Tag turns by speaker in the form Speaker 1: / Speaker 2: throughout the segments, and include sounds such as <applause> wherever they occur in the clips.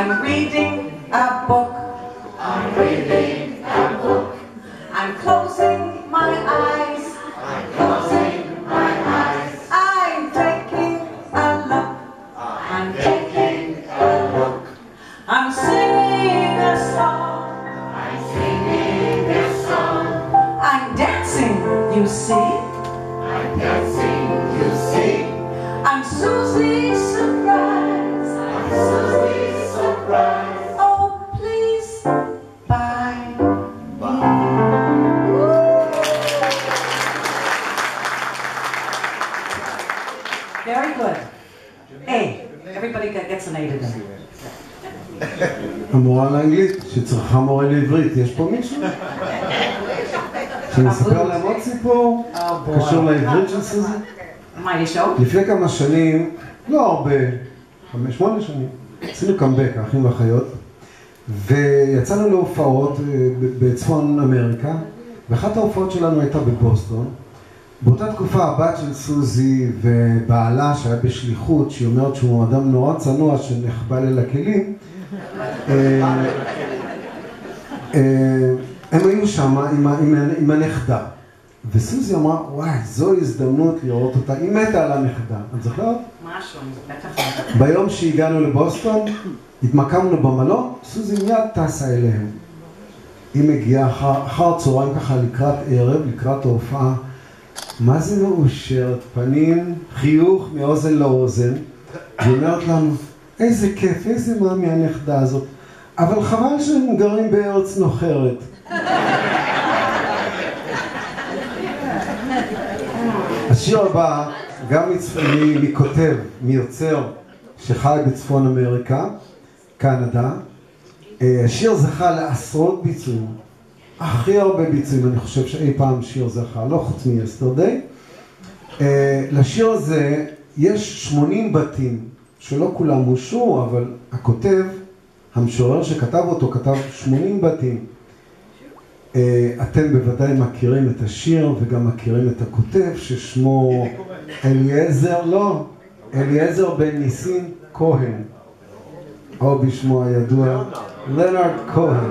Speaker 1: I'm reading a book. I'm reading a book. I'm closing my eyes. I'm closing my eyes. I'm taking a look. I'm taking a look. I'm singing a song. I'm singing a song. I'm dancing, you see. I'm dancing, you see. I'm Susie Very good. A. Everybody get- gets an A today.
Speaker 2: המורה לאנגלית שצריכה מורה לעברית, יש פה מישהו? <laughs> שנספר להם עוד סיפור קשור לעברית של סוזי?
Speaker 1: מה, יש עוד?
Speaker 2: לפני כמה שנים, לא הרבה, חמש, שמונה שנים, עשינו קאמבק, האחים והאחיות, ויצאנו להופעות אה, בצפון אמריקה, ואחת ההופעות שלנו הייתה בבוסטון. באותה תקופה הבת של סוזי ובעלה שהיה בשליחות, שהיא אומרת שהוא אדם נורא צנוע שנחבא לי לכלים, אה, אה, הם היו שם עם, עם, עם הנכדה. וסוזי אמרה, וואי, זו הזדמנות לראות אותה, היא מתה על הנכדה. את זוכרת?
Speaker 1: משהו, בטח.
Speaker 2: ביום שהגענו לבוסטון, התמקמנו במלון, סוזי מיד טסה אליהם. היא מגיעה אחר, אחר הצהריים ככה לקראת ערב, לקראת ההופעה, מה זה מאושרת, פנים, חיוך מאוזן לאוזן, והיא אומרת לנו, איזה כיף, איזה מאמי הנכדה הזאת, אבל חבל שהם גרים בארץ נוחרת. השיר הבא, גם מצפ... מ- מכותב, מיוצר, שחי בצפון אמריקה, קנדה. אה, השיר זכה לעשרות ביצועים, הכי הרבה ביצועים אני חושב שאי פעם שיר זכה, לא חוץ מ-yesterday. אה, לשיר הזה יש 80 בתים, שלא כולם אושרו, אבל הכותב, המשורר שכתב אותו, כתב 80 בתים. אה, אתם בוודאי מכירים את השיר וגם מכירים את הכותב ששמו אליעזר, לא, אליעזר בן ניסים כהן, או בשמו הידוע, לנארד כהן.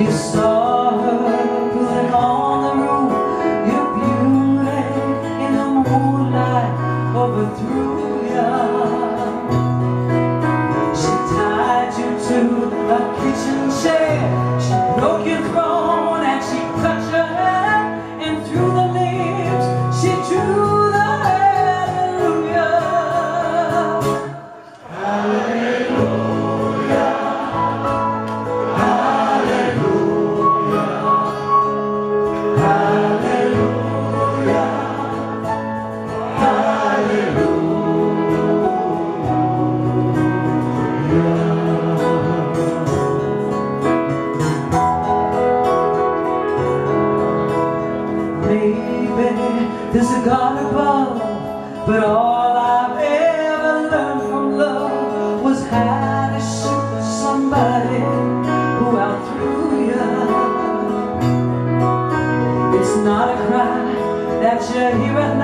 Speaker 3: You saw but all I've ever learned from love was how to shoot somebody who outthrew you. It's not a cry that you hear at